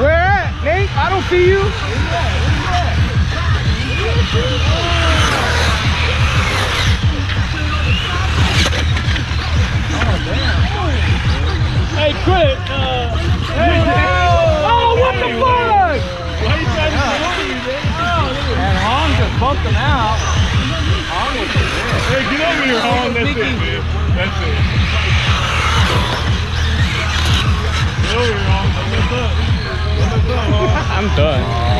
Where at? Nate? I don't see you. Hey, quit. Uh, Oh, what the fuck? why you trying to And Hong just bumped him out that's it, man. That's it. I'm done.